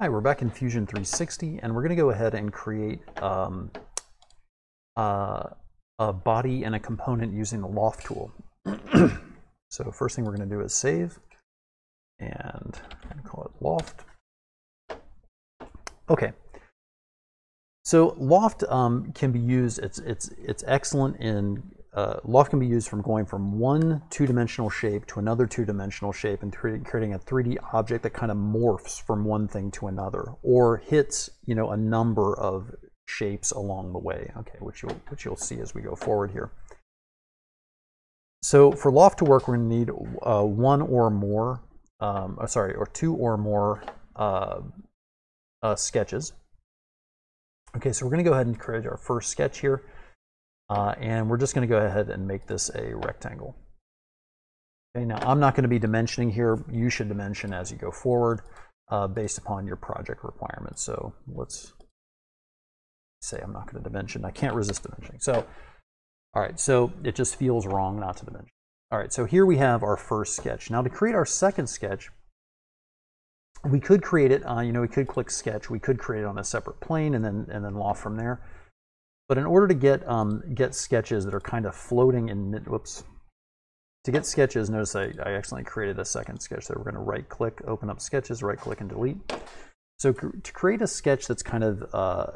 Hi, we're back in Fusion 360, and we're going to go ahead and create um, uh, a body and a component using the Loft tool. so first thing we're going to do is save, and call it Loft. Okay. So Loft um, can be used. It's it's it's excellent in uh, loft can be used from going from one two-dimensional shape to another two-dimensional shape and creating a 3D object that kind of morphs from one thing to another or hits you know a number of shapes along the way. Okay which you'll which you'll see as we go forward here. So for loft to work we're going to need uh, one or more um, sorry or two or more uh, uh sketches. Okay so we're going to go ahead and create our first sketch here uh, and we're just going to go ahead and make this a rectangle. Okay, now I'm not going to be dimensioning here. You should dimension as you go forward uh, based upon your project requirements. So let's say I'm not going to dimension. I can't resist dimensioning. So, all right, so it just feels wrong not to dimension. All right, so here we have our first sketch. Now to create our second sketch, we could create it, uh, you know, we could click sketch. We could create it on a separate plane and then, and then loft from there. But in order to get um, get sketches that are kind of floating in mid, whoops, to get sketches, notice I, I accidentally created a second sketch. So we're going to right click, open up sketches, right click and delete. So to create a sketch that's kind of uh,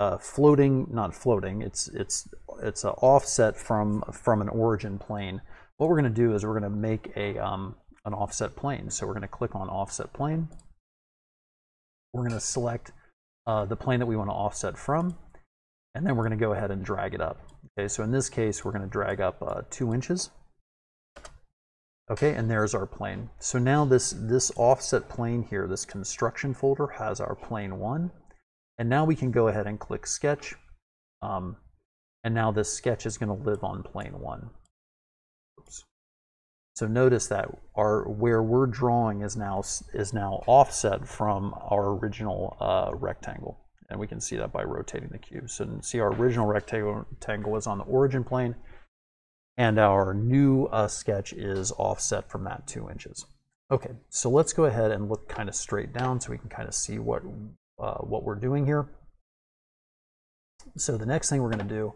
uh, floating, not floating, it's it's it's an offset from from an origin plane. What we're going to do is we're going to make a um, an offset plane. So we're going to click on offset plane. We're going to select uh, the plane that we want to offset from and then we're going to go ahead and drag it up. Okay, so in this case, we're going to drag up uh, two inches. Okay, and there's our plane. So now this, this offset plane here, this construction folder has our plane one. And now we can go ahead and click sketch. Um, and now this sketch is going to live on plane one. Oops. So notice that our where we're drawing is now is now offset from our original uh, rectangle. And we can see that by rotating the cube. So see our original rectangle is on the origin plane, and our new uh, sketch is offset from that two inches. Okay, so let's go ahead and look kind of straight down so we can kind of see what, uh, what we're doing here. So the next thing we're going to do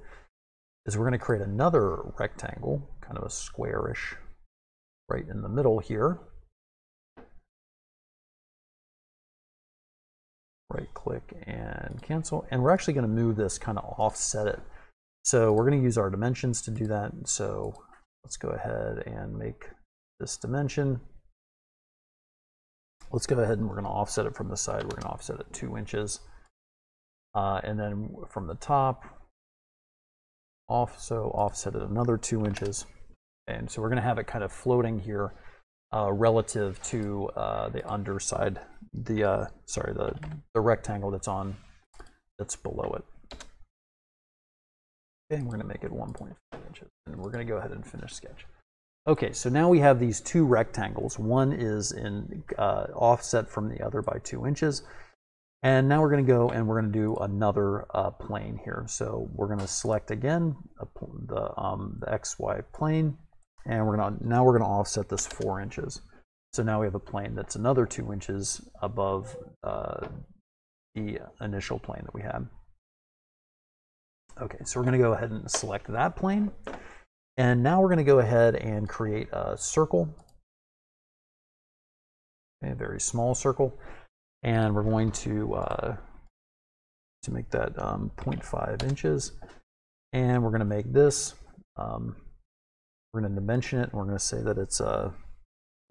is we're going to create another rectangle, kind of a squarish, right in the middle here. Right click and cancel. And we're actually going to move this kind of offset it. So we're going to use our dimensions to do that. So let's go ahead and make this dimension. Let's go ahead and we're going to offset it from the side. We're going to offset it two inches. Uh, and then from the top, off, so offset it another two inches. And so we're going to have it kind of floating here uh, relative to uh, the underside, the uh, sorry, the the rectangle that's on that's below it. And we're going to make it 1.5 inches, and we're going to go ahead and finish sketch. Okay, so now we have these two rectangles. One is in uh, offset from the other by two inches. And now we're going to go and we're going to do another uh, plane here. So we're going to select again the, um, the XY plane and we're gonna now we're gonna offset this four inches. So now we have a plane that's another two inches above uh, the initial plane that we had. Okay, so we're gonna go ahead and select that plane. And now we're gonna go ahead and create a circle. Okay, a very small circle. And we're going to, uh, to make that um, 0.5 inches. And we're gonna make this um, we're going to dimension it, and we're going to say that it's a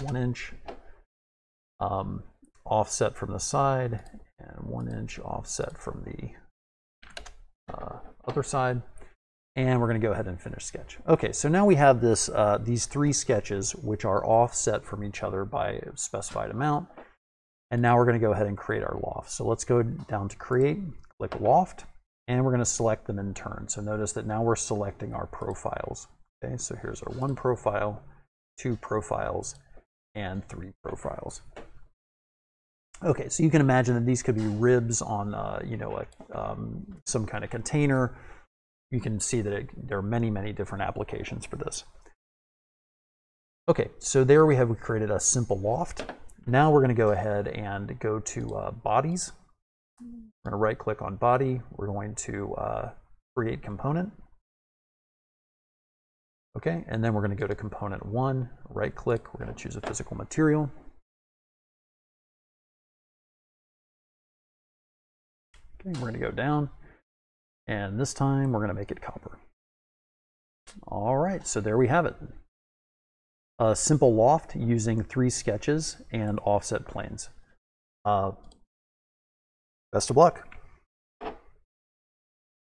one inch um, offset from the side and one inch offset from the uh, other side. And we're going to go ahead and finish sketch. Okay, so now we have this uh, these three sketches which are offset from each other by a specified amount. And now we're going to go ahead and create our loft. So let's go down to create, click loft, and we're going to select them in turn. So notice that now we're selecting our profiles. Okay, so here's our one profile, two profiles, and three profiles. Okay, so you can imagine that these could be ribs on, uh, you know, a, um, some kind of container. You can see that it, there are many, many different applications for this. Okay, so there we have we created a simple loft. now we're going to go ahead and go to uh, bodies. We're going to right click on body. We're going to uh, create component. Okay, and then we're going to go to component one, right click. We're going to choose a physical material. Okay, we're going to go down. And this time we're going to make it copper. All right, so there we have it. A simple loft using three sketches and offset planes. Uh, best of luck.